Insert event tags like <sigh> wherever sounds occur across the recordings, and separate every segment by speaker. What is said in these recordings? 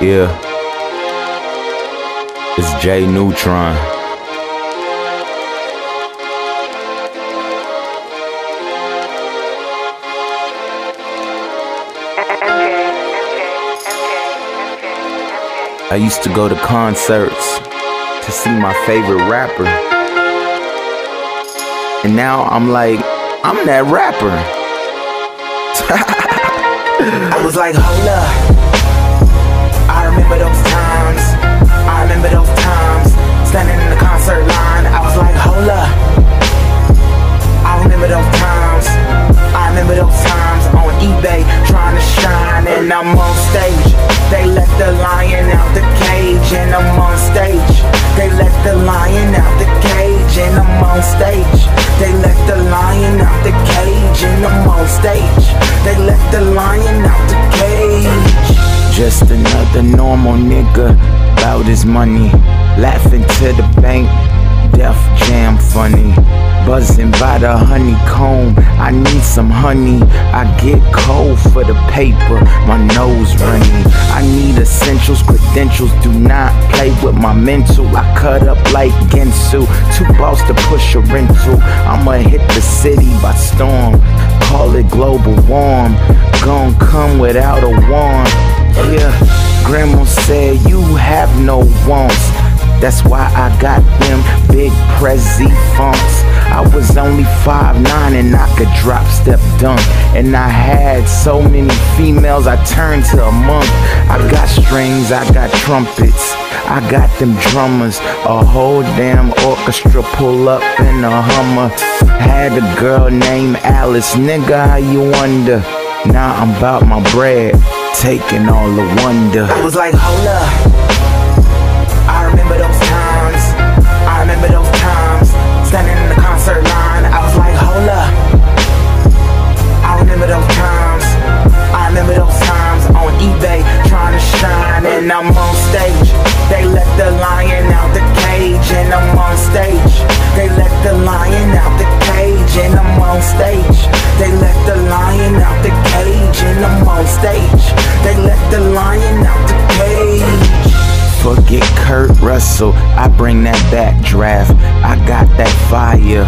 Speaker 1: Yeah. It's J Neutron. I used to go to concerts to see my favorite rapper. And now I'm like, I'm that rapper. <laughs>
Speaker 2: I was like, hold up. I remember those times. I remember those times. Standing in the concert line. I was like, hold up. I remember those times. I remember those times on eBay trying to shine. And I'm on stage. They let the lion out the cage. And I'm on stage. They let the lion out the cage. And I'm on stage. They let the lion out the cage. And I'm on stage. They let the lion out the cage.
Speaker 1: Just another normal nigga about his money. Laughing to the bank, Def Jam funny. Buzzing by the honeycomb, I need some honey. I get cold for the paper, my nose running. I need essentials, credentials, do not play with my mental. I cut up like Ginsu, two balls to push a rental. I'ma hit the city by storm, call it global warm. Gon' come without a warrant. Yeah, grandma said you have no wants. That's why I got them big Prezi funks. I was only 5'9 and I could drop step dunk. And I had so many females, I turned to a monk. I got strings, I got trumpets, I got them drummers. A whole damn orchestra pull up in a Hummer. Had a girl named Alice, nigga, how you wonder? Now I'm about my bread, taking all the wonder.
Speaker 2: I was like, hold up. I remember those times. I remember those times. Standing in the concert line. I was like, hold up. I remember those times. I remember those times on eBay trying to shine. And I'm on stage. They let the lion. And I'm on stage. They let the lion out the cage. And I'm on stage. They let the lion out the cage. And I'm on stage. They let the lion out the cage.
Speaker 1: Forget Kurt Russell, I bring that Backdraft. I got that fire,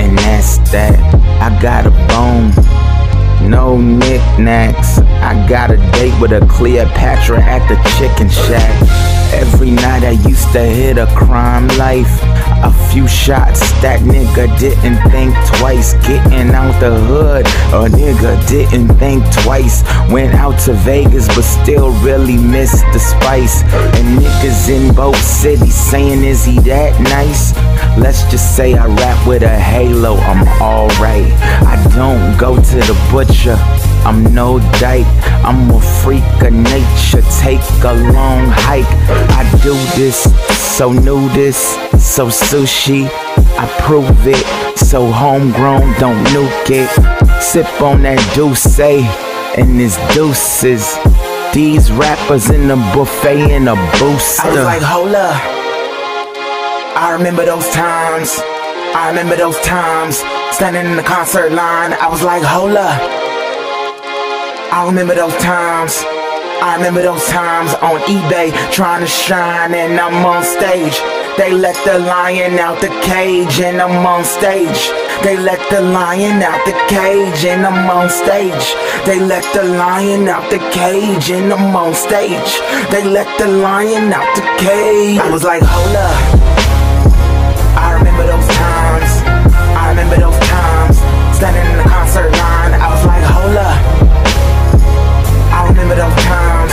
Speaker 1: and that's that. I got a bone, no knickknacks. I got a date with a Cleopatra at the chicken shack. Every night I used to hit a crime life. A few shots, that nigga didn't think twice. Getting out the hood, a nigga didn't think twice. Went out to Vegas, but still really missed the spice. And niggas in both cities saying, Is he that nice? Let's just say I rap with a halo, I'm alright. I don't go to the butcher. I'm no dyke, I'm a freak of nature. Take a long hike. I do this, so new this, so sushi. I prove it, so homegrown, don't nuke it. Sip on that douce and it's deuces. These rappers in the buffet in a booster.
Speaker 2: I was like, hold up. I remember those times. I remember those times. Standing in the concert line. I was like, hold up. I remember those times. I remember those times on eBay trying to shine and I'm on stage. They let the lion out the cage and I'm on stage. They let the lion out the cage and I'm on stage. They let the lion out the cage and I'm on stage. They let the lion out the cage. I was like, hold up. I remember those times. I remember those times. Standing in the concert line. Remember those times.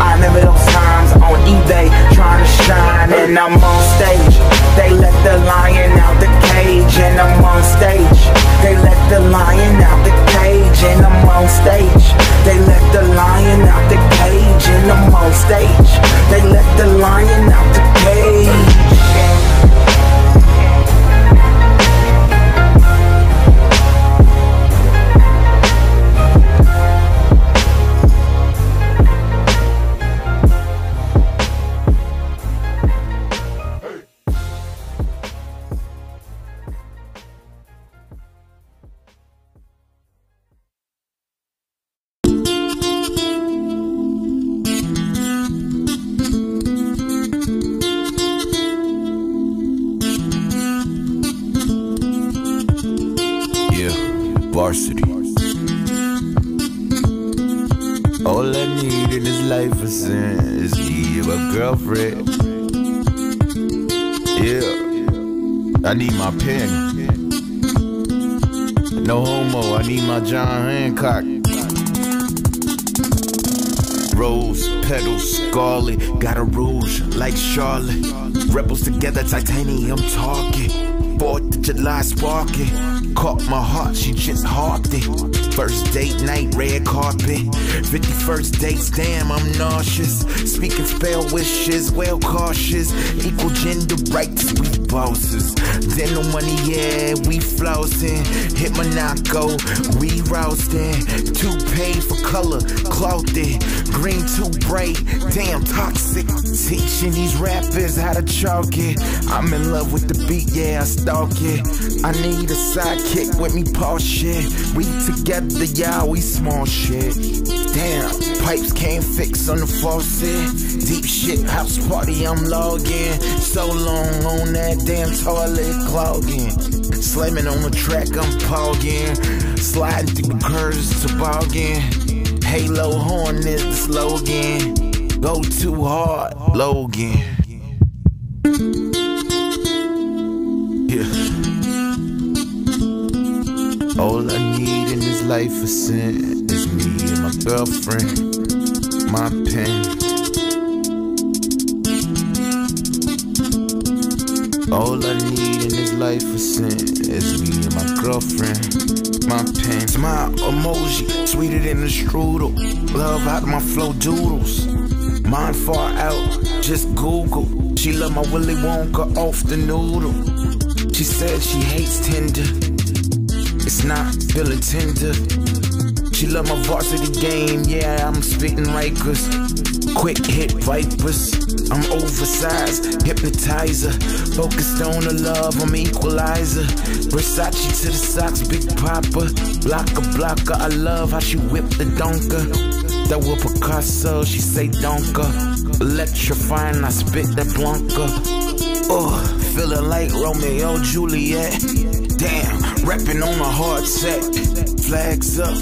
Speaker 2: I remember those times on eBay trying to shine and I'm on stage. They let the lion out the cage and I'm on stage. They let the lion out the cage and I'm on stage. They let the lion out the cage and I'm on stage. They let the lion out the cage.
Speaker 1: All I need in this life is sin is and my girlfriend. Yeah, I need my pen. No homo, I need my John Hancock. Rose, petals, scarlet, got a rouge like Charlotte. Rebels together, titanium talking. Fourth of July sparking. Caught my heart, she just harped it. First date night, red carpet. 51st dates, damn, I'm nauseous. Speaking spell wishes, well cautious. Equal gender rights, we bosses. Then Dental money, yeah, we flossing. Hit Monaco, we roasting. Too paid for color, clothing. Green too bright, damn toxic. Teaching these rappers how to chalk it. I'm in love with the beat, yeah, I stalk it. I need a sidekick with me, Paul shit. We together the y'all, we small shit. Damn, pipes can't fix on the faucet. Deep shit, house party, I'm logging. So long on that damn toilet clogging. Slamming on the track, I'm pogging. Sliding through the curves, toboggan. Halo horn is the slogan. Go too hard, Logan. Life is sin is me and my girlfriend, my pen. All I need in this life is sin is me and my girlfriend, my pen. Smile emoji, sweeter than a strudel. Love out of my flow doodles. Mind far out, just Google. She love my Willy Wonka off the noodle. She said she hates Tinder. It's not feeling tender. She love my varsity game, yeah, I'm spitting Rikers. Quick hit vipers, I'm oversized, hypnotizer. Focused on the love, I'm equalizer. Versace to the socks, big papa. Blocker, blocker, I love how she whip the donker. That was Picasso, she say donker. Electrifying, I spit that blanca. Oh, uh, feeling like Romeo Juliet. Reppin' on a hard set. Flags up,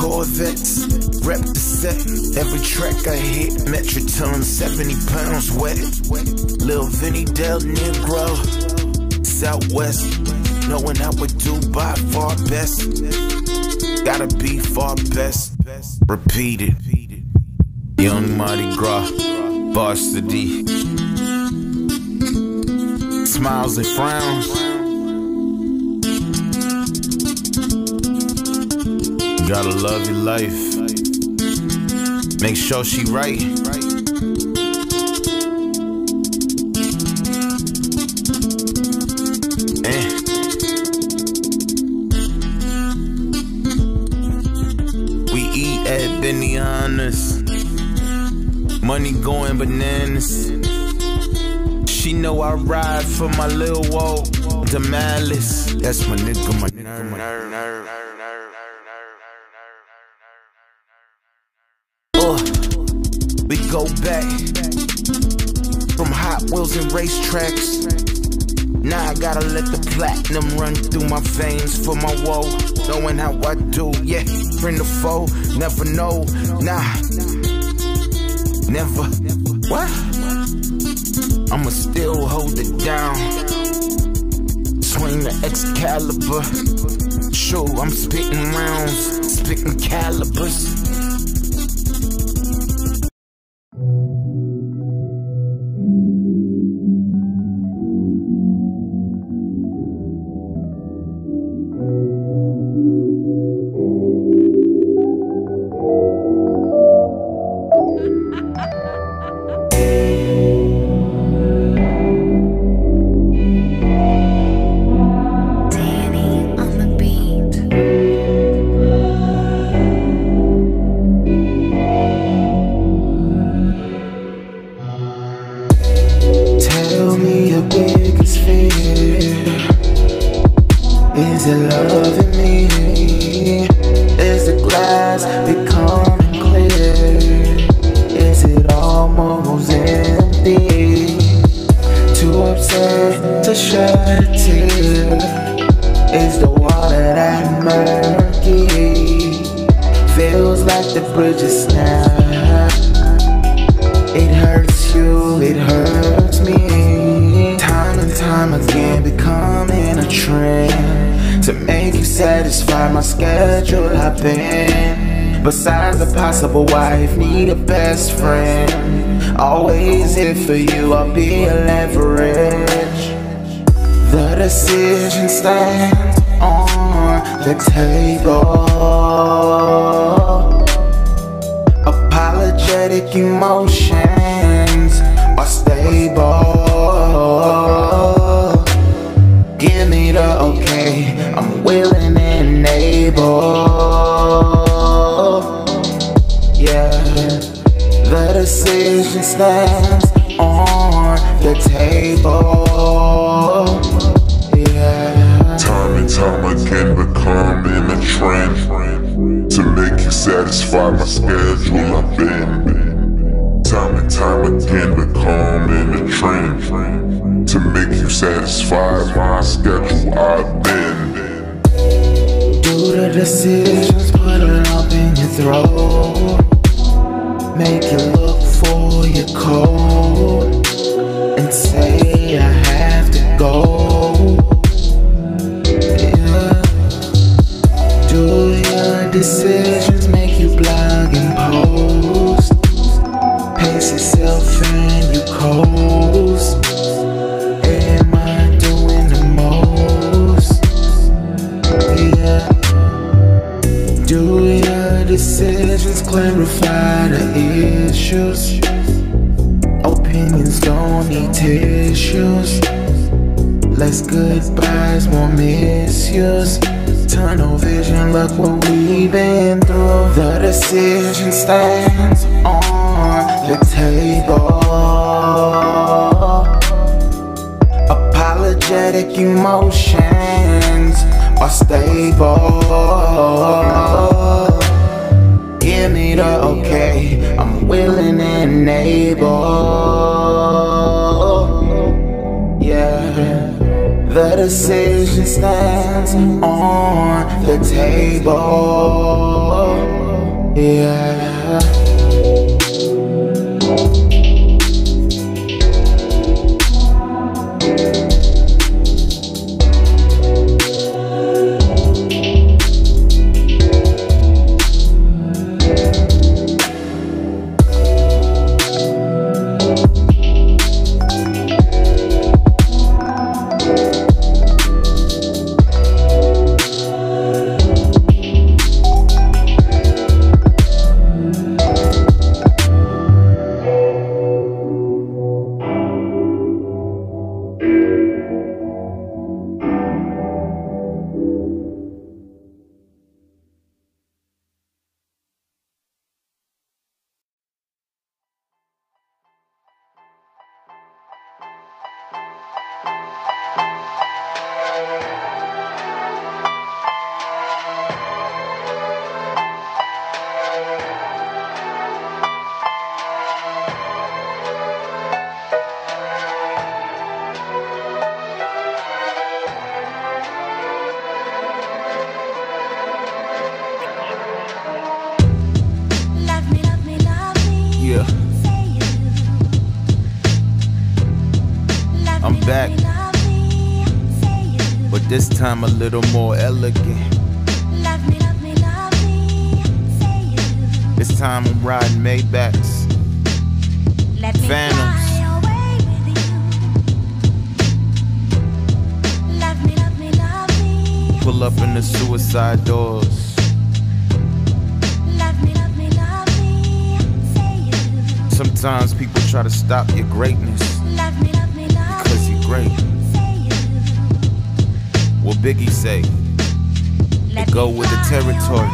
Speaker 1: Corvettes, rep the set. Every track I hit, metric tons, 70 pounds wet. Lil Vinny Del Negro, Southwest. Knowing how we do by far best. Gotta be far best. Repeat it. Young Mardi Gras, varsity. Smiles and frowns. Gotta love your life. Make sure she right. Eh. We eat at. Money going bananas. She know I ride for my little walk. The malice. That's my nigga, my We go back from Hot Wheels and racetracks. Now I gotta let the platinum run through my veins for my woe. Knowing how I do, yeah. Friend or foe, never know. Nah, never. What? I'ma still hold it down. Swing the Excalibur. Sure, I'm spitting rounds, spitting calibers. Besides the possible wife, need a best friend. Always here for you, I'll be a leverage. The decision stands on the table. Apologetic emotions are stable. Decision stands on the table. Yeah.
Speaker 3: Time and time again becoming a trend To make you satisfy my schedule I've been Time and time again becoming a trend To make you satisfy my schedule I've been
Speaker 1: Do the decisions, put it up in your throat. Make you look for your code and say I have to go. Do your decisions make you blog and post? Pace yourself and you coast. Am I doing the most? Yeah. Do your decisions clarify the issues? Goodbyes, more misuse. Tunnel vision, look what we've been through. The decision stands on the table. Apologetic emotions are stable. Give me the okay, I'm willing and able. The decision stands on the table. Yeah.
Speaker 2: Yeah. I'm back. But this time a little more elegant. This time I'm riding Maybachs. Phantoms. Pull up in the suicide doors. Sometimes people try to stop your greatness.
Speaker 4: Love me, love me, love
Speaker 2: Because you're great. What Biggie say?
Speaker 4: Let
Speaker 2: go with the territory.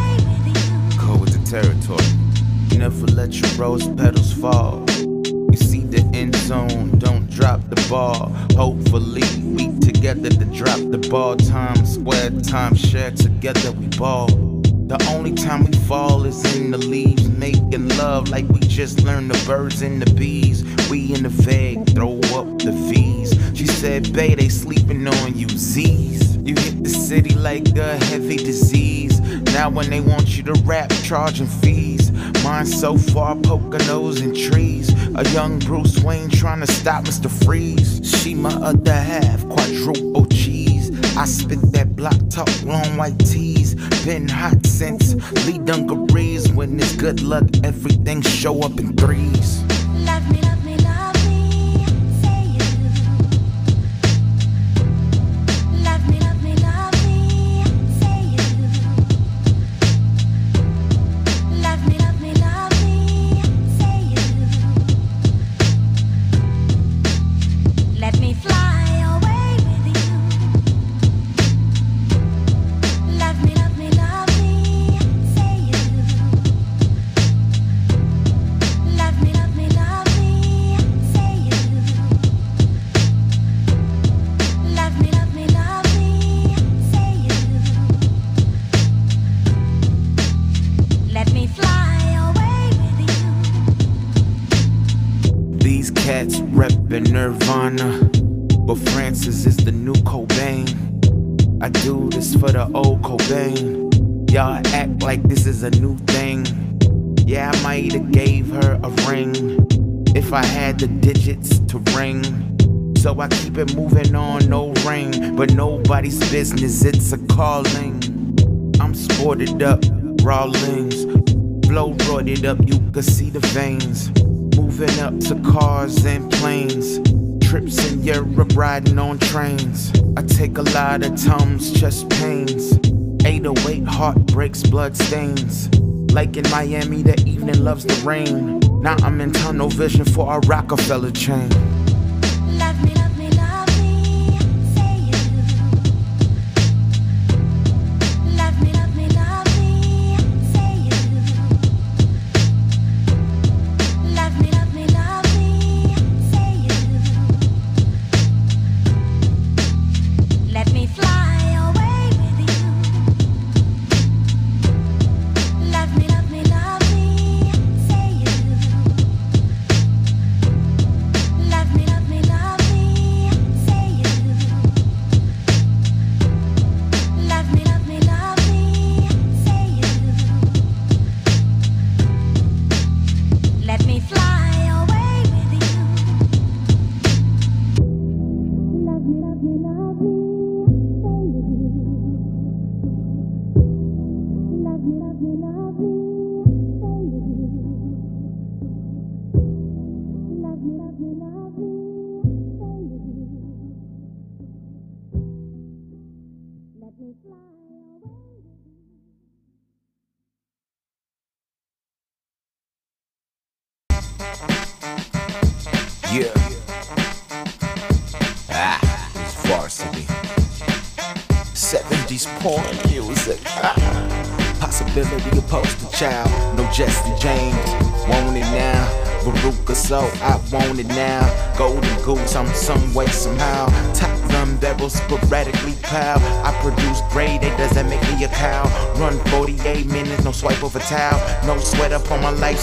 Speaker 4: with.
Speaker 2: Go with the territory. Never let your rose petals fall. You see the end zone, don't drop the ball. Hopefully, we together to drop the ball. Time square, time share, together we ball. The only time we fall is in the leaves, making love like we just learned the birds and the bees. We in the vague, throw up the V's. She said, Bae, they sleeping on you, Z's. You hit the city like a heavy disease.
Speaker 1: Now when they want you to rap, charging fees. Mine so far, nose in trees. A young Bruce Wayne trying to stop Mr. Freeze. She my other half, quadruple cheese. I spit that block long white tees. Been hot since Lee dungarees. When it's good luck, everything show up in threes. It moving on, no rain. but nobody's business. It's a calling. I'm sported up, Rawlings. Blow roided up, you can see the veins. Moving up to cars and planes. Trips in Europe, riding on trains. I take a lot of Tums, chest pains. 808 heartbreaks, blood stains. Like in Miami, the evening loves the rain. Now I'm in tunnel vision for a Rockefeller chain.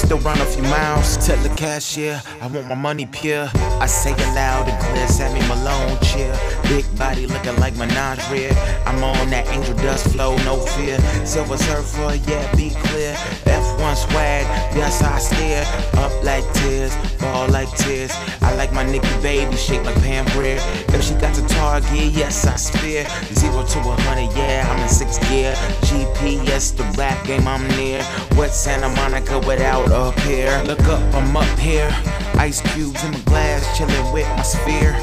Speaker 1: Still run a few miles. Tell the cashier, I want my money pure. I say it loud and clear, Sammy Malone cheer. Big body looking like Menage I'm on that angel dust flow, no fear. Silver surfer, yeah, be clear. F1 swag, yes, I stare. Up like tears, fall like tears. I like my Nikki baby, shaped like Pam Grier. If she got to target, yes, I spear. Zero to a hundred, yeah, I'm in sixth gear. GPS, the rap game, I'm near. What Santa Monica without a pair? Look up, I'm up here. Ice cubes in my glass, chilling with my sphere.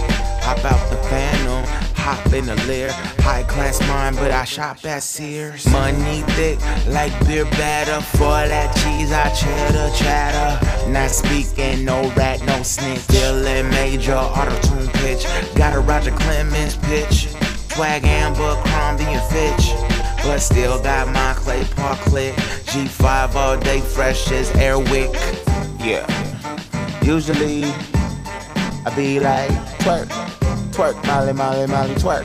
Speaker 1: Hop out the phantom, hop in the lair. High class mind, but I shop at Sears. Money thick, like beer batter. For that cheese, I cheddar chatter. Not speaking, no rat, no snitch. Feeling major, auto tune pitch. Got a Roger Clemens pitch. Swag Amber, Crombie and Fitch. But still got my Clay Park click. G5 all day, fresh as Airwick. Yeah. Usually, I be like twerk, twerk, molly, molly, molly, twerk,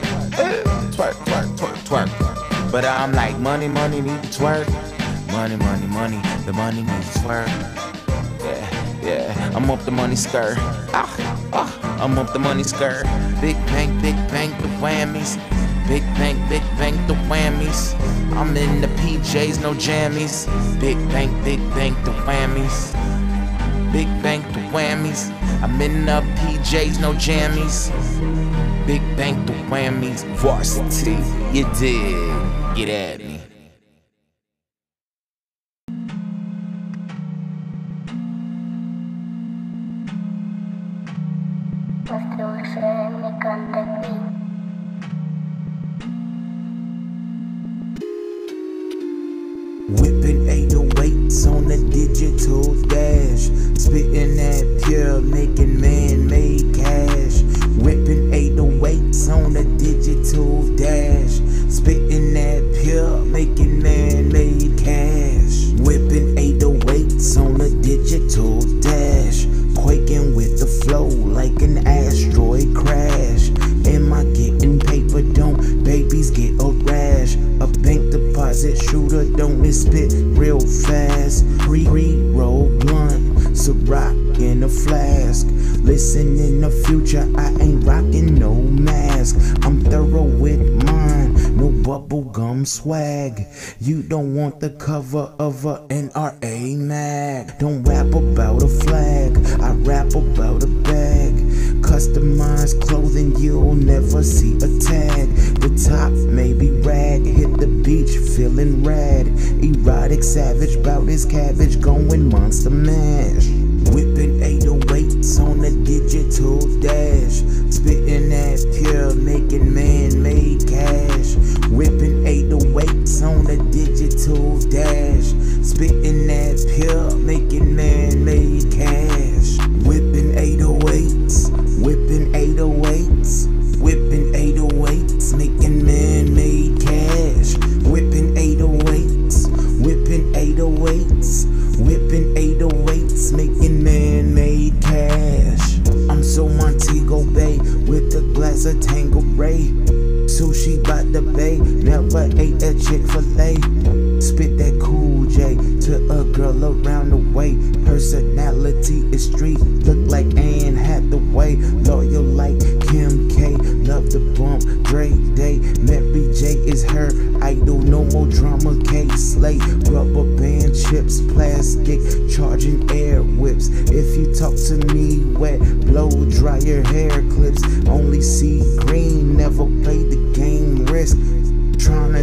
Speaker 1: twerk, twerk, twerk, twerk. But I'm like money, money, need to twerk, money, money, money, the money needs to twerk. Yeah, yeah, I'm up the money skirt. Ah, ah, I'm up the money skirt. Big bank, big bank, the whammies. Big bank, big bank, the whammies. I'm in the PJs, no jammies. Big bank, big bank, the whammies. Big bank, the whammies. I'm in the PJs, no jammies. Big bank, the whammies. Varsity, you did. Get at me.
Speaker 2: Swag. You don't want the cover of a NRA mag. Don't rap about a flag, I rap about a bag. Customized clothing, you'll never see a tag. The top may be rag, hit the beach feeling rad. Erotic savage, bout his cabbage, going monster mash. Whipping 808s on the digital dash. Spitting that pure, making man made cash. Whipping 808s on the digital dash. Spitting that pill, making man made cash. Chick fil A. Spit that cool J to a girl around the way. Personality is street, look like Anne Hathaway. Loyal like Kim K, love the bump. Dre Day, Mary J is her idol. No more drama, K Slate. Rubber band chips, plastic, charging air whips. If you talk to me wet, blow dry your hair clips. Only see green, never play the game risk.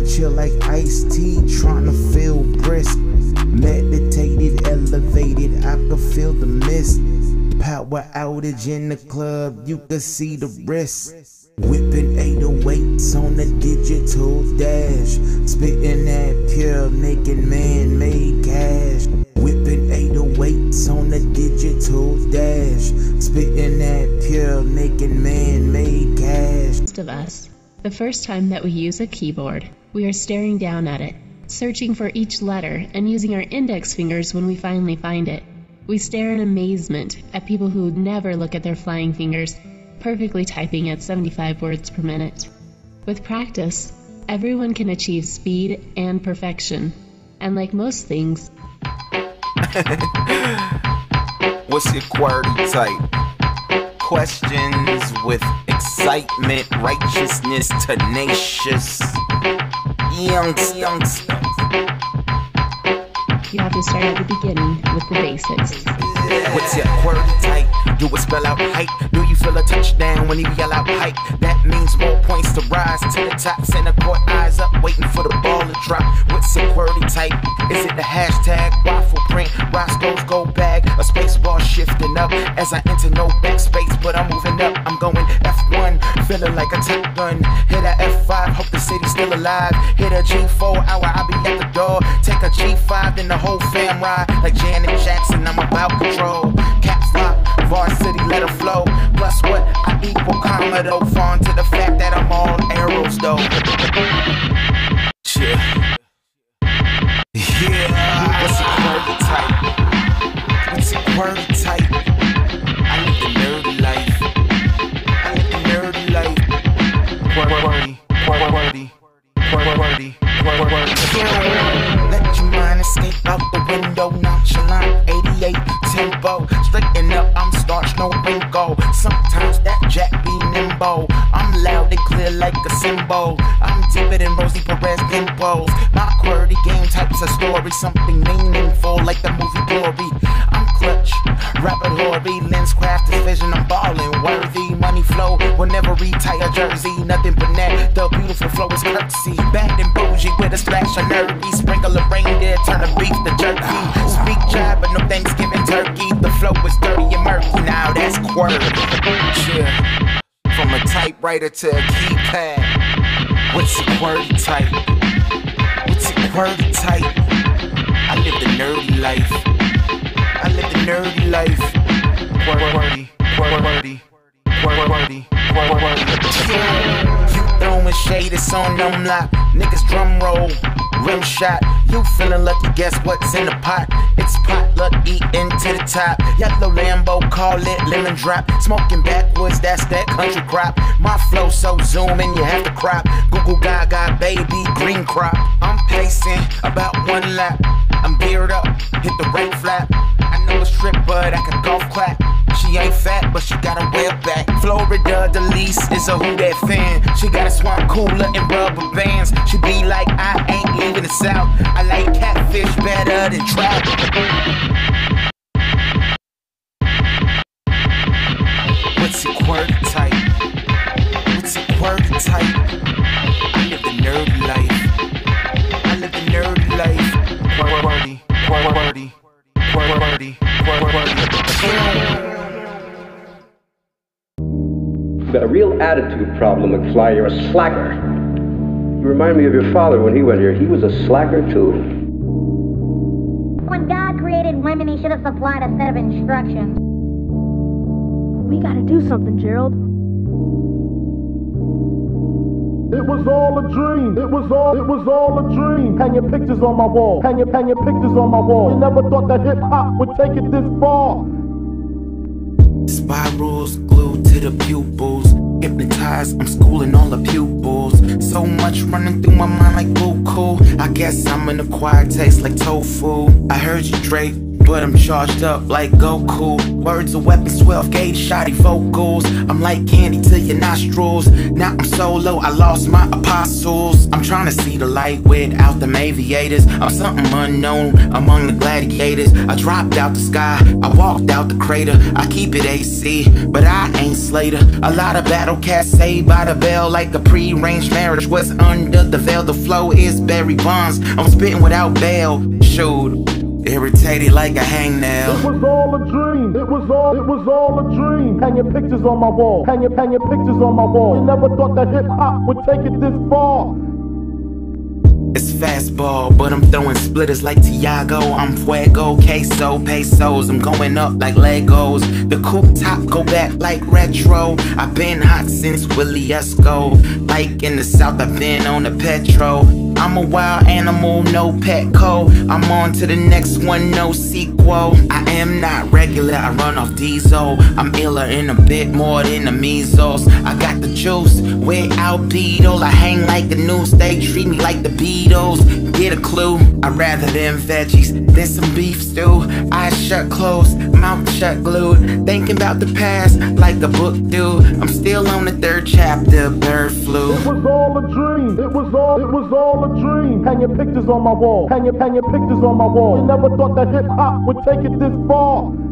Speaker 2: Chill like iced tea, tryna feel brisk. Meditated, elevated, I could feel the mist. Power outage in the club, you could see the wrist. Whipping 808s on the digital dash. Spitting that pure, making man made cash. Whipping 808s on the digital dash. Spitting that pure, making man made cash.
Speaker 5: Most of us, the first time that we use a keyboard, we are staring down at it, searching for each letter and using our index fingers when we finally find it. We stare in amazement at people who never look at their flying fingers, perfectly typing at 75 words per minute. With practice, everyone can achieve speed and perfection. And like most things, <laughs>
Speaker 1: What's your QWERTY type? Questions with excitement, righteousness, tenacious. Youngs, youngs.
Speaker 5: You have to start at the beginning with the basics.
Speaker 1: What's your QWERTY type? Do it spell out height? Do you feel a touchdown when you yell out height? That means more points to rise to the top. Center court eyes up, waiting for the ball to drop. What's your QWERTY type? Is it the hashtag waffle print? Roscoe's go bag, a space bar shifting up as I enter no backspace, but I'm moving up. I'm going F1, feeling like a top gun. Hit a F5, hope the city's still alive. Hit a G4 hour, I'll be at the door. Take a G5, then the whole fam ride. Like Janet Jackson, I'm about control. Caps lock, varsity, let it flow. Plus what I equal Commodore. Fawn to the fact that I'm all arrows though. Yeah. Yeah. What's your QWERTY type? What's your QWERTY type? I live the nerdy life. I live the nerdy life. QWERTY, QWERTY, QWERTY, QWERTY. Let your mind escape out the window, nonchalant, 88 tempo. Straighten up, I'm starch, no wrinkle. Sometimes that jack be nimble. Loud and clear like a symbol. I'm deeper than Rosie Perez pimples. My QWERTY game types of story, something meaningful like the movie Glory. I'm clutch, rapid Lori, lens craft is vision, I'm ballin'. Worthy, money flow, will never retire jersey. Nothing but net, the beautiful flow is courtesy. Bad and bougie with a splash of nerdy. Sprinkle of reindeer, turn the beef to jerky. Speak jive, but no Thanksgiving turkey. The flow is dirty and murky, now that's QWERTY. Yeah. From a typewriter to a keypad. What's a QWERTY type? What's a QWERTY type? I live the nerdy life. I live the nerdy life. QWERTY, QWERTY, QWERTY, QWERTY. You throwing shade, it's on them lock. Niggas drum roll, rim shot. You feeling lucky, guess what's in the pot? It's potluck, eating to the top. Yellow Lambo, call it lemon drop. Smoking backwards, that's that country crop. My flow so zooming, you have to crop. Google Gaga, baby, green crop. I'm pacing about one lap. I'm geared up, hit the brake flap. I know a strip, but I can golf clap. She ain't fat, but she got a well back. Florida, the least is a who that fan. She got a swamp cooler and rubber bands. She be like, I ain't leaving the south. I like catfish better than trout. What's a QWERTY type? What's a QWERTY type? I live the nerdy life. I live the nerdy life. QWERTY, QWERTY, QWERTY, QWERTY.
Speaker 6: You've got a real attitude problem, McFly. You're a slacker. You remind me of your father when he went here. He was a slacker, too.
Speaker 7: When God created women, he should have supplied a set of instructions. We gotta do something, Gerald.
Speaker 8: It was all a dream. It was all. It was all a dream. Hang your pictures on my wall. Hang your, hang your pictures on my wall. You never thought that hip hop would take it this far.
Speaker 1: Spirals glued to the pupils. Hypnotized, I'm schooling all the pupils. So much running through my mind like cool. I guess I'm an acquired taste like tofu. I heard you, Drake. But I'm charged up like Goku. Words of weapons, 12 gauge, shoddy vocals. I'm like candy to your nostrils. Now I'm solo, I lost my apostles. I'm trying to see the light without them aviators. I'm something unknown among the gladiators. I dropped out the sky, I walked out the crater. I keep it AC, but I ain't Slater. A lot of battle cats saved by the bell, like a pre-arranged marriage was under the veil. The flow is Barry Bonds. I'm spitting without bail. Shoot. Irritated like a hangnail.
Speaker 8: It was all a dream. It was all. It was all a dream. Hang your pictures on my wall. Hang your, hang your pictures on my wall. You never thought that hip hop would take it this far.
Speaker 1: It's fastball, but I'm throwing splitters like Tiago. I'm fuego, queso, pesos. I'm going up like Legos. The coupe top go back like retro. I've been hot since Willie Esco. Like in the south, I've been on the petro. I'm a wild animal, no pet petco. I'm on to the next one, no sequel. I am not regular, I run off diesel. I'm iller in a bit more than the measles. I got the juice without Beetle. I hang like the news, they treat me like the Beatles. Get a clue, I'd rather them veggies than some beef stew. Eyes shut closed, mouth shut glued. Thinking about the past like a book do. I'm still on the third chapter, bird flu.
Speaker 8: It was all a dream. It was all. It was all a dream. Hang your pictures on my wall. Hang your, hang your pictures on my wall. You never thought that hip hop would take it this far.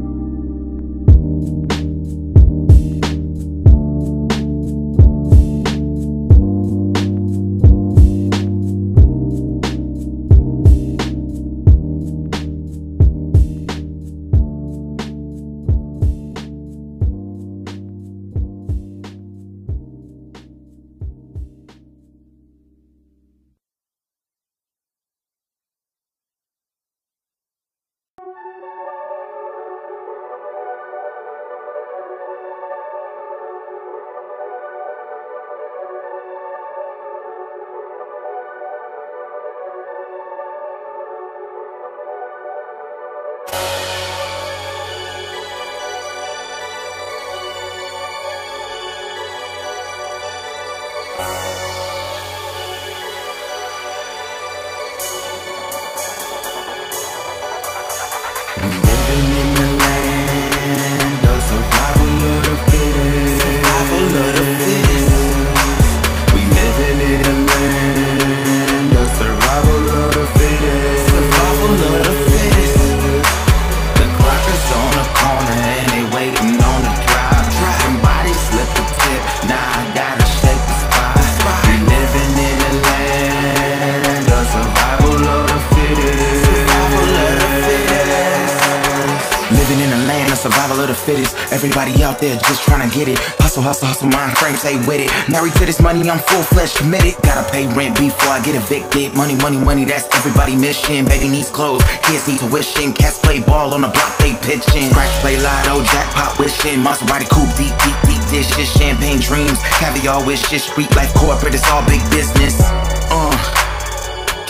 Speaker 1: Everybody out there just trying to get it. Hustle, hustle, hustle, mind frame, stay with it. Married to this money, I'm full fledged committed. Gotta pay rent before I get evicted. Money, money, money, that's everybody mission. Baby needs clothes, kids need tuition. Cats play ball on the block, they pitching. Scratch, play lotto, jackpot wishing. Maserati coupe, deep, deep, deep dishes. Champagne dreams, caviar wishes. Street life, corporate, it's all big business. Uh.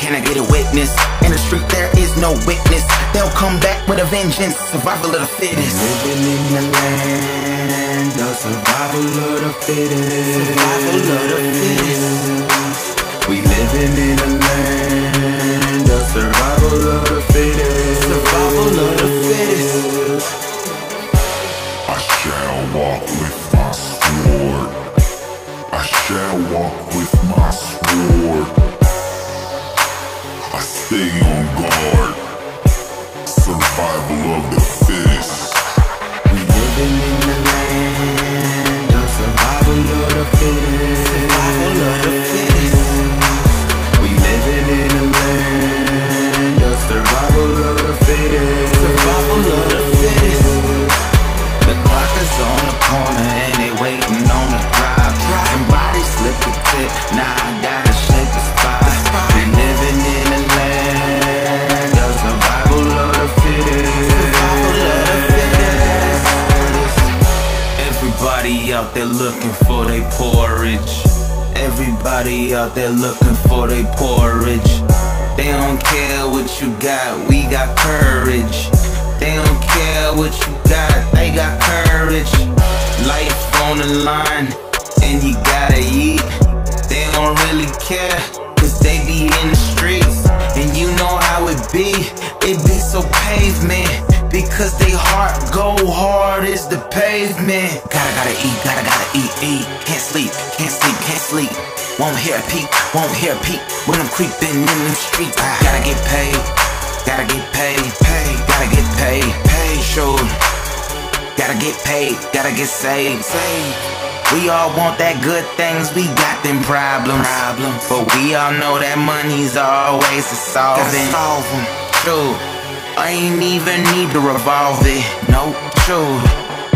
Speaker 1: Can I get a witness? In the street there is no witness. They'll come back with a vengeance. Survival of the fittest. Living in the land of survival of the fittest. Survival of the fittest. We living in a land of survival of the fittest. Survival of the fittest.
Speaker 3: I shall walk with my sword. I shall walk with my sword. Stay on guard. Survival of the fittest.
Speaker 1: We living in the land of survival of the fittest. Survival of the fittest. Everybody out there looking for their porridge. They don't care what you got, we got courage. They don't care what you got, they got courage. Life on the line, and you gotta eat. They don't really care, cause they be in the streets. And you know how it be, it be so pavement. Because they heart go hard as the pavement. Gotta, gotta eat, gotta, gotta eat, eat. Can't sleep, can't sleep, can't sleep. Won't hear a peep, won't hear a peep. When I'm creeping in the streets, gotta get paid, gotta get paid, paid, gotta get paid, paid, sure. Gotta get paid, gotta get saved, saved. We all want that good things, we got them problems. problems. But we all know that money's always a solving. Solve 'em. True. I ain't even need to revolve it. No, true.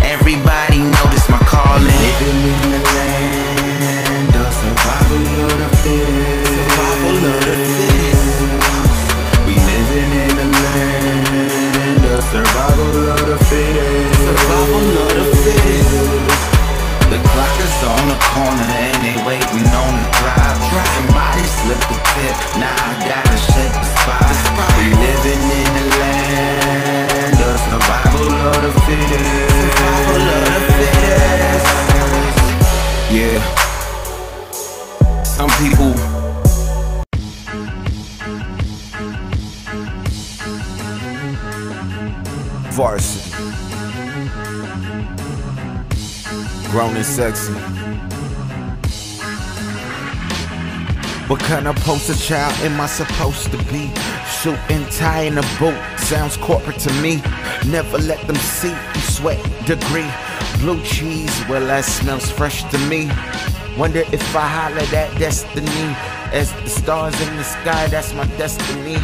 Speaker 1: Everybody notice my calling. Living in the land of survival of the fittest. Survival of the fittest. We living in the land of survival of the fittest. Survival of the fittest. The clock is on the corner and they waiting on the drive. Somebody slip the tip, now I gotta shake spot. We living in the land of. Survival of the fittest. Yeah. Some people
Speaker 9: Varsity. Grown and sexy. What kind of poster child am I supposed to be? Suit and tie in a boot sounds corporate to me. Never let them see you sweat degree. Blue cheese, well that smells fresh to me. Wonder if I holler that destiny. As the stars in the sky, that's my destiny.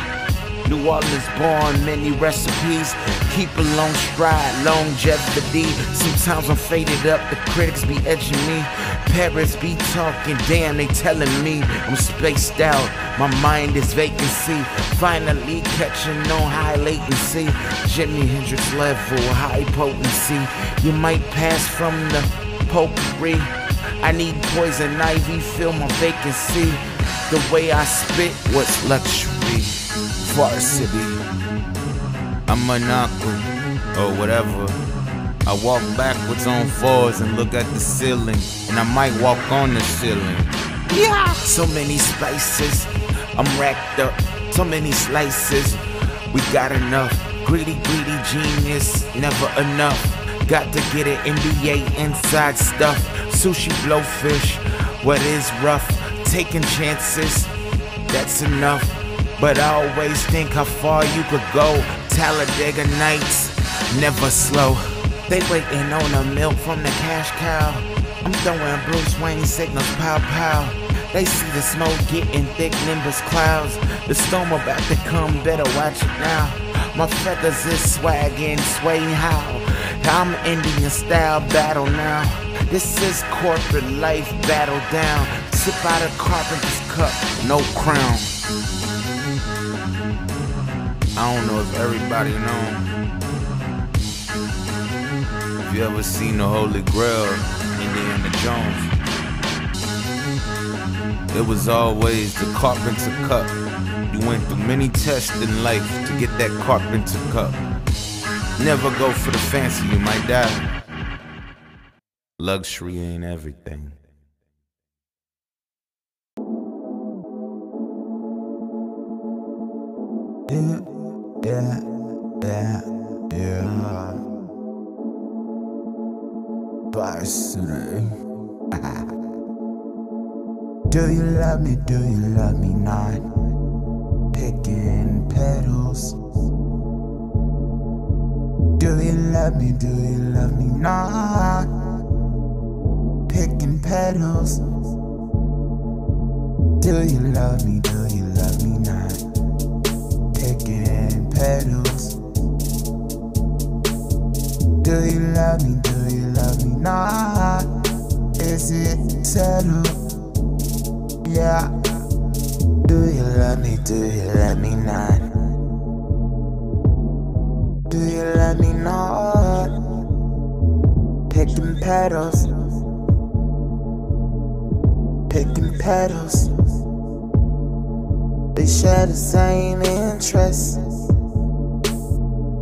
Speaker 9: New Orleans born, many recipes. Keep a long stride, longevity. Sometimes I'm faded up, the critics be edging me. Paris be talking, damn, they telling me I'm spaced out. My mind is vacancy. Finally catching on high latency. Jimi Hendrix level, high potency. You might pass from the potpourri. I need poison ivy, fill my vacancy. The way I spit, what's luxury? Varsity. I'm monocle, or whatever. I walk backwards on fours and look at the ceiling, and I might walk on the ceiling. Yeah, so many spices. I'm racked up, so many slices. We got enough. Greedy, greedy genius, never enough. Got to get it, NBA inside stuff. Sushi, blowfish, what is rough? Taking chances, that's enough. But I always think how far you could go. Talladega Nights, never slow. They waiting on the milk from the cash cow. I'm throwing Bruce Wayne signals, pow pow. They see the smoke getting thick, nimbus clouds. The storm about to come, better watch it now.
Speaker 1: My feathers is swagging, swaying how. I'm Indian style battle now. This is corporate life battle down. Sip out of carpenter's cup, no crown. I don't know if everybody know. You ever seen the Holy Grail, Indiana Jones, it was always the carpenter cup. You went through many tests in life to get that carpenter cup. Never go for the fancy, you might die. Luxury ain't everything. Yeah, yeah, yeah, yeah. Varsity. <laughs> do you love me? Do you love me not? Picking petals. Do you love me? Do you love me not? Picking petals. Do you love me? Do you love me not? Picking petals. Do you love me? Love me not? Is it settled? Yeah. Do you love me? Do you love me not? Do you love me not? Picking petals. Picking petals. They share the same interests.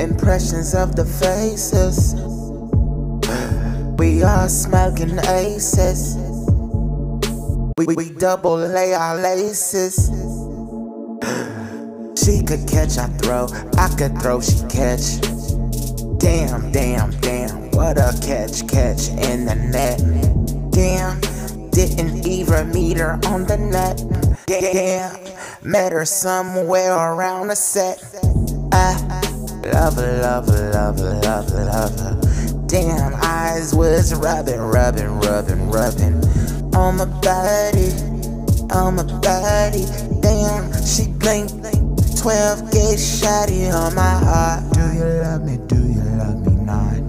Speaker 1: Impressions of the faces. We are smoking aces. We, we double lay our laces. <gasps> She could catch, I throw. I could throw, she catch. Damn, damn, damn. What a catch, catch in the net. Damn, didn't even meet her on the net. Damn, met her somewhere around the set. I love her, love her, love her, love her, love her. Damn, eyes was rubbing, rubbing, rubbing, rubbing on my body, on my body. Damn, she blinked. 12 gauge shotty on my heart. Do you love me? Do you love me not?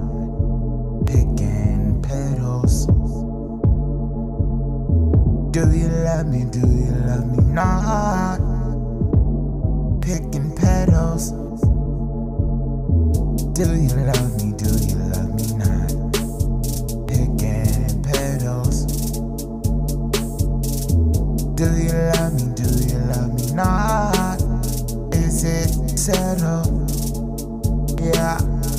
Speaker 1: Picking petals. Do you love me? Do you love me not? Picking petals. Do you love me? Do you Do you love me? Do you love me not? Is it settled? Yeah,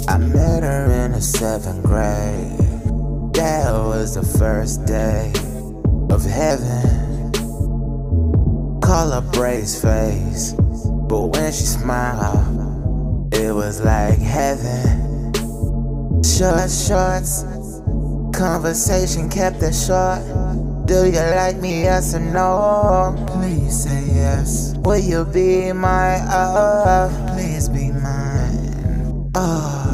Speaker 1: I met her in the seventh grade. That was the first day of heaven. Call her Brace face, but when she smiled, it was like heaven. Short shorts, conversation kept it short. Do you like me, yes or no? Please say yes. Will you be my uh? Please be mine. Oh.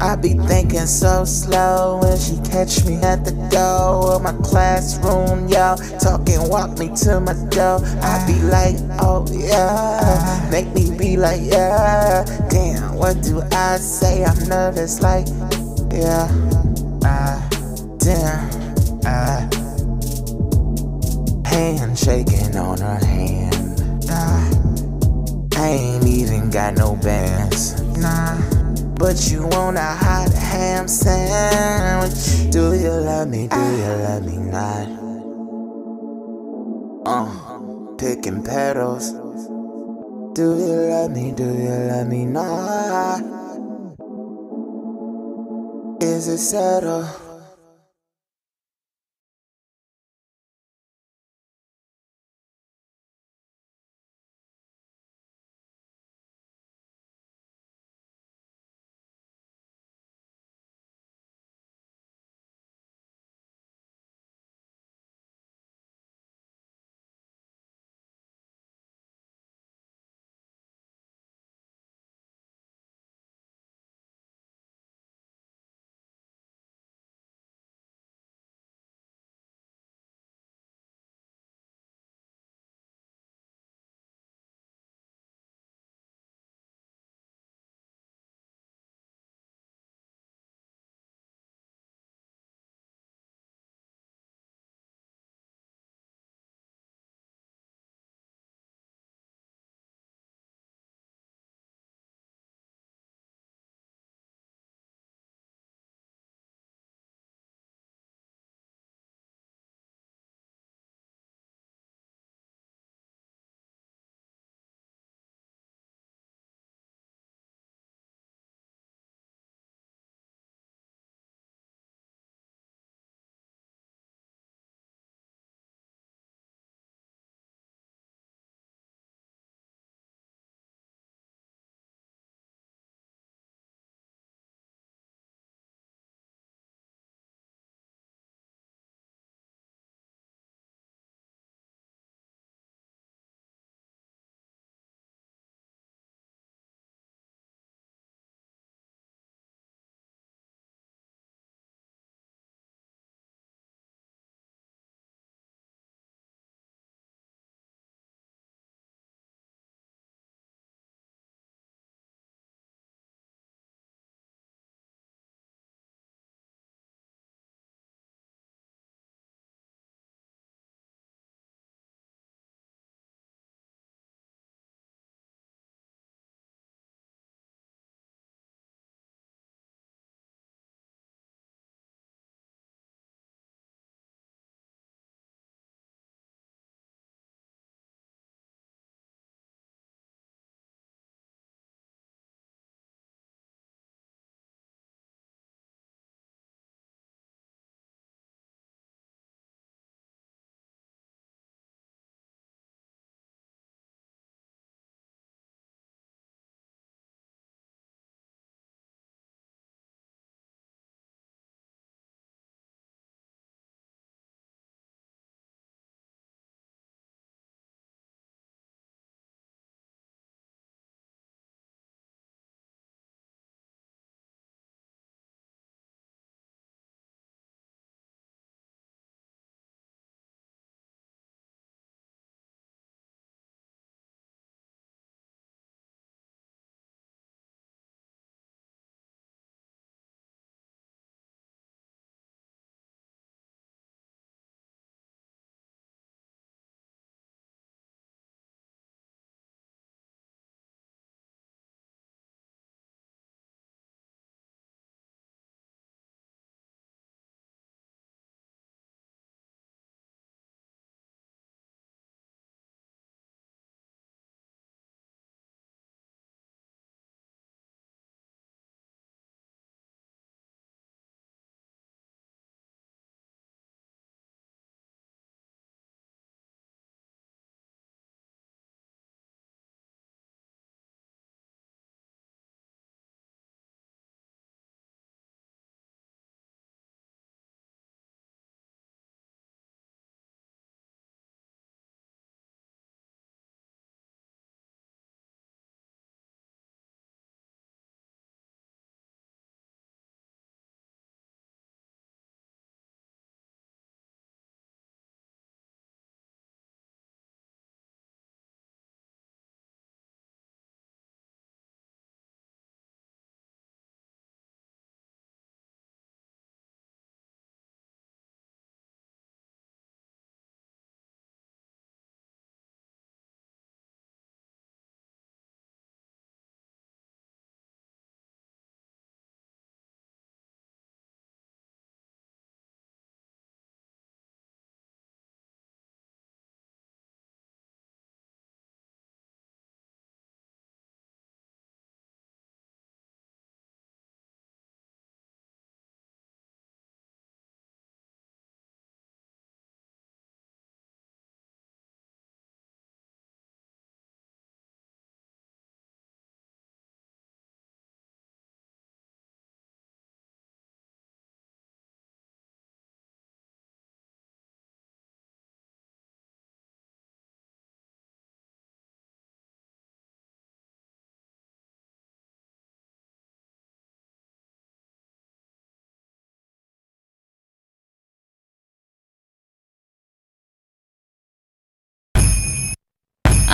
Speaker 1: I be thinking so slow when she catch me at the door of my classroom, y'all. Talking, walk me to my door. I be like, oh yeah. Make me be like, yeah. Damn, what do I say? I'm nervous, like, yeah. Ah, damn. Hand shaking on her hand. Ah. I ain't even got no bands. Nah. But you want a hot ham sandwich. Do you love me? Do you love me not? Uh, picking petals. Do you love me? Do you love me not? Is it settled?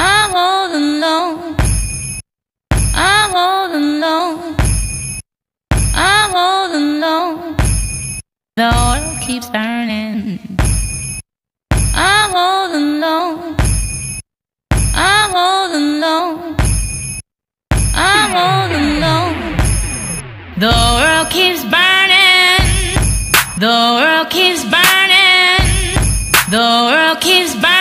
Speaker 10: I'm all alone. I'm all alone. I'm all alone. The keeps burning. I'm all alone. I'm all alone. I'm all alone. The world keeps burning. The world keeps burning. The world keeps burning.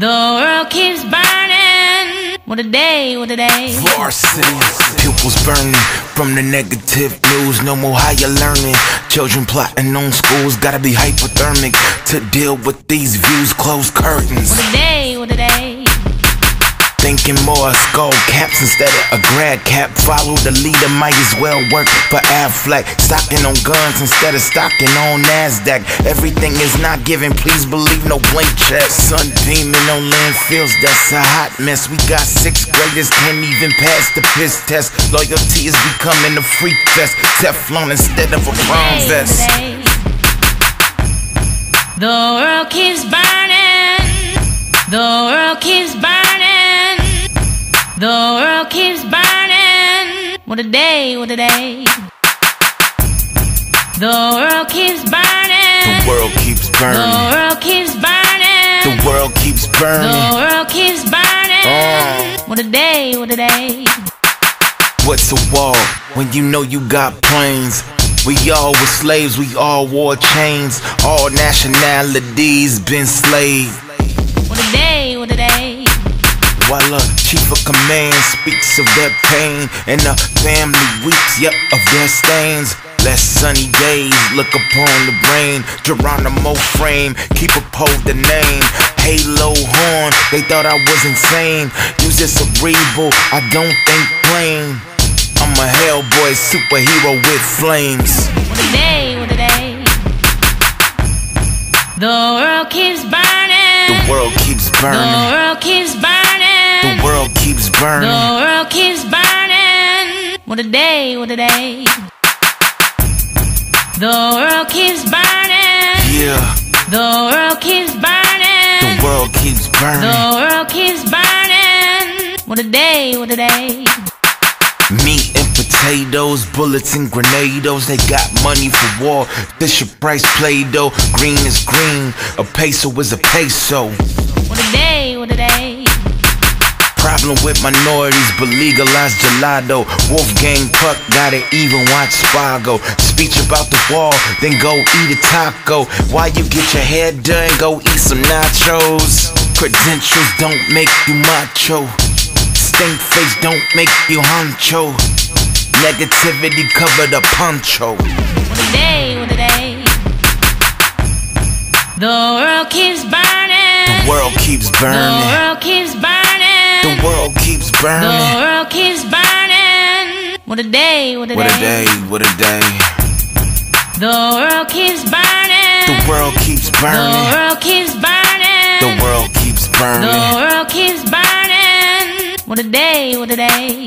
Speaker 10: The world keeps burning. What a day, what a day.
Speaker 1: Varsity, pupils burning from the negative news. No more higher learning. Children plotting on schools, gotta be hypothermic to deal with these views. Closed curtains.
Speaker 10: What a day, what a day.
Speaker 1: Thinking more skull caps instead of a grad cap. Follow the leader, might as well work for Affleck. Stocking on guns instead of stocking on NASDAQ. Everything is not given, please believe no blank checks. Sun beaming on landfills, that's a hot mess. We got sixth graders, can't even pass the piss test. Loyalty is becoming a freak fest. Teflon instead of a prom vest.
Speaker 10: The world keeps burning. The world keeps burning. The world keeps burning. What a day, what a day. The world keeps burning.
Speaker 1: The world keeps burning.
Speaker 10: The world keeps burning.
Speaker 1: The world keeps burning.
Speaker 10: The world keeps burning.
Speaker 1: Oh.
Speaker 10: What a day, what a day.
Speaker 1: What's a wall when you know you got planes? We all were slaves, we all wore chains. All nationalities been slave.
Speaker 10: What a day, what a day.
Speaker 1: While a chief of command speaks of their pain and the family weeps, yep, of their stains. Less sunny days, look upon the brain. Geronimo frame, keep a pole the name. Halo horn, they thought I was insane. Use it cerebral, I don't think plain. I'm a Hellboy superhero with flames.
Speaker 10: What a day, what a day. The world keeps burning.
Speaker 1: The world keeps burning.
Speaker 10: The world keeps burning.
Speaker 1: The world keeps burning.
Speaker 10: The world keeps burning. What a day, what a day. The world keeps burning.
Speaker 1: Yeah,
Speaker 10: The world keeps burning.
Speaker 1: the world keeps burning.
Speaker 10: The world keeps burning. What a day, what a day.
Speaker 1: And potatoes, bullets and grenados. They got money for war. This your Price Play Doh. Green is green. A peso is a peso.
Speaker 10: What a day, what a day.
Speaker 1: Problem with minorities, but legalize gelato. Wolfgang Puck got it even watch Spago. Speech about the wall, then go eat a taco. While you get your hair done, go eat some nachos. Credentials don't make you macho. Stink face don't make you honcho. Negativity covered the poncho.
Speaker 10: What a day, what a day. The world keeps burning.
Speaker 1: The world keeps burning.
Speaker 10: The world keeps burning.
Speaker 1: The world keeps
Speaker 10: The
Speaker 1: burning.
Speaker 10: world keeps burning. What a day, what a
Speaker 1: What a
Speaker 10: day.
Speaker 1: day, what a day.
Speaker 10: The world keeps burning.
Speaker 1: The world keeps burning.
Speaker 10: The world keeps burning.
Speaker 1: The world keeps burning.
Speaker 10: The world keeps burning. What a day, what a day.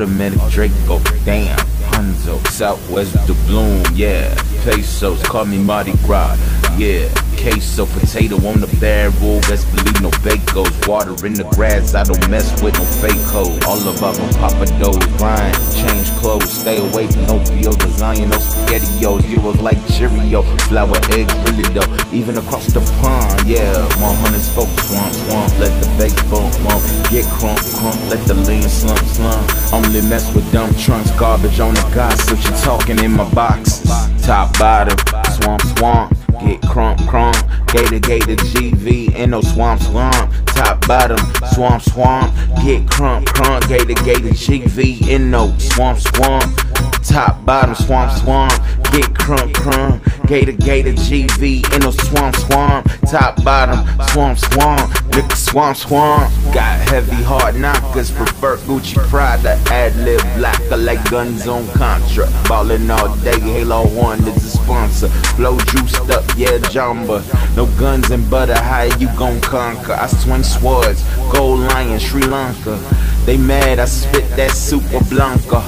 Speaker 1: Automatic Draco, damn, Hanzo, Southwest the Bloom, yeah, pesos, call me Mardi Gras, yeah, queso, potato on the barrel, best believe no bacos, water in the grass, I don't mess with no fake hoes, all about my papa dough, grind, change clothes, stay away from no PO, design no spaghettios, zeros like Cheerio, flour, egg, really though, even across the pond, yeah, 100 folks, swamp, swamp, let the bake bump, bump, get crump, crump, let the lean slump, slump, only mess with dumb trunks, garbage on the gossip, you talking in my box, top bottom, swamp, swamp, get crump crump. Gator gator GV in no swamp swamp. Top bottom swamp swamp. Get crump crump. Gator gator GV in no swamp swamp. Top bottom swamp swamp. Get crump crump. Gator gator GV in no swamp swamp. Top bottom swamp swamp. Lick swamp swamp. Got heavy hard knockers. Prefer Gucci Prada. Ad lib blacker like guns on Contra. Ballin' all day. Halo 1 is sponsor. Flow juiced up, yeah, jamba. No guns and butter. How you gon' conquer? I swing swords. Gold lion, Sri Lanka. They mad, I spit that super blanca.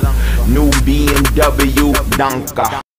Speaker 1: New BMW Donka.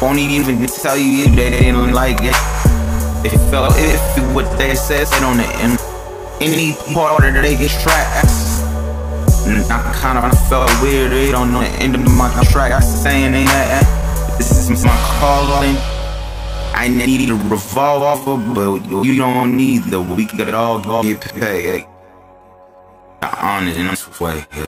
Speaker 1: Won't even tell you they didn't like it. If it felt if it what they said said on the end. Any part that they get tracked. I kind of felt weird, they don't know the end of my track. I saying that this is my calling. I need to revolve off a revolver, but you don't need the we could all get paid. Honest in this way.